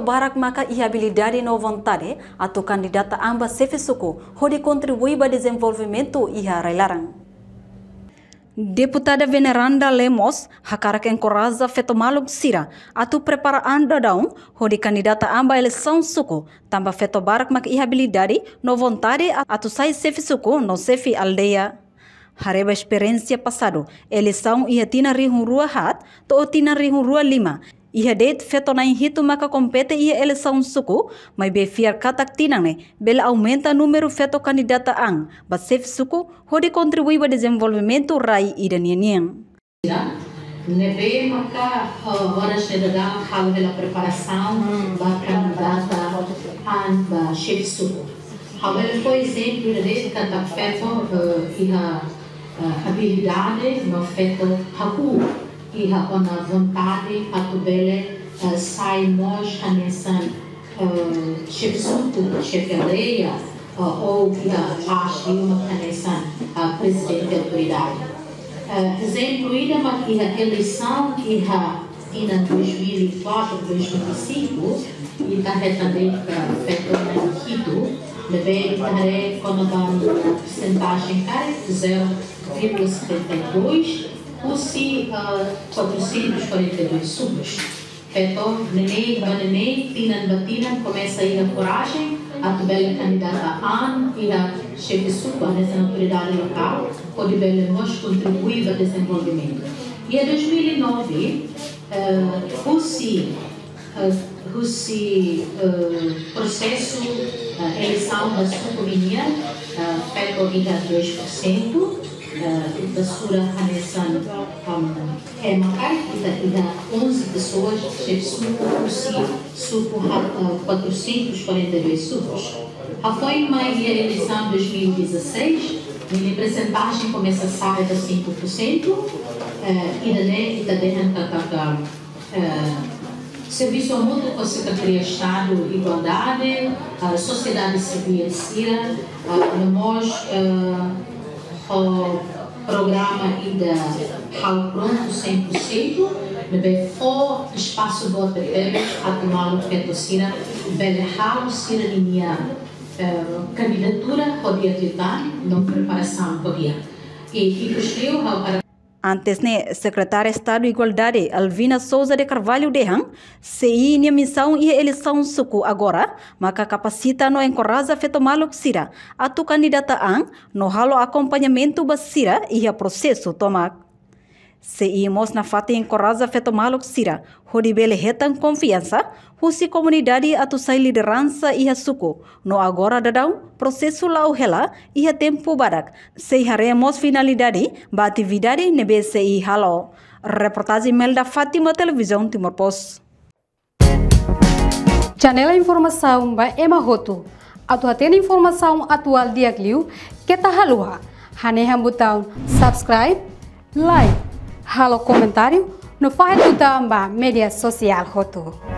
barak maka e habilidade no vontade atau candidata amba sefisuku hode contribui para desenvolvimento iha railarang. Deputada Veneranda Lemos hakarak encoraja feto maluk sira atu prepara anda daun hodi candidata amba eleição suku tamba feto barak mak habilidade no vontade atu sai sefi suku no sefi aldeia. Hareba experiência passado, eleição ia tina rihun rua hat, to tina rihun rua lima, Ia det feto na hito maka compete ia eleição suku, mas be fiar katak tinang ne, bela aumenta número feto candidata ang, ba sef suku, hode contribui ba desenvolvimento rai ida nianian. Neve maka horas de dar halo pela preparação ba candidata an ba chef suku. Halo por exemplo de katak feto iha habilidade no feto haku iha ona vontade patubele uh, sai mos hanesan uh, chefsutu chefeleia uh, ou iha ashi uma hanesan uh, presidente da autoridade. Uh, exemplo ida ma iha eleição iha ina 2004 2005 ita retande feito na Quito deve tare quando dá porcentagem cara 0,72 Usi uh, 442 subos. Então, neném, neném, tinan batinan, começa a ir a coragem, a tubela candidata AN, ir a chefe suba nessa autoridade local, pode bela nós contribuir para o desenvolvimento. E em 2009, uh, Usi, uh, Usi uh, processo uh, eleição da subcomunidade, uh, feito em 2%, da Sura Hanesan é Makai, da 11 pessoas, chefes suco, Kursi, suco 442 sucos. A foi em maio da eleição de 2016, a representagem começa a sair de 5%, e daí, da dentro Serviço Mútuo com a Secretaria de Estado de Igualdade, a Sociedade Civil Sira, nós programa ida ao pronto 100%, bebe for espaço do APP, atual petocina, bebe halo sira linha candidatura podia aplicar, não preparação podia. E que construiu para Antes ne secretária de Estado de Igualdade Alvina Souza de Carvalho Dehan, se a missão e eleição suku agora, maka capacita no encoraja feito maluk sira, atu candidata ang no halo acompanhamento basira e a processo tomak. Se imos na fati encoraja feito maluk sira, hodibele hetan confiança, husi comunidade atu sai liderança e a suku, no agora dadão, processo lau hela e a tempo barak, se haremos finalidade, ba atividade nebe se i halo. Reportagem Melda Fátima, Televisão Timor Post. Janela Informação ba Emma Roto. Atu atena informação atual dia Gliu, que halua. Hanehan botão subscribe, like, halo comentário no faz do media social Roto.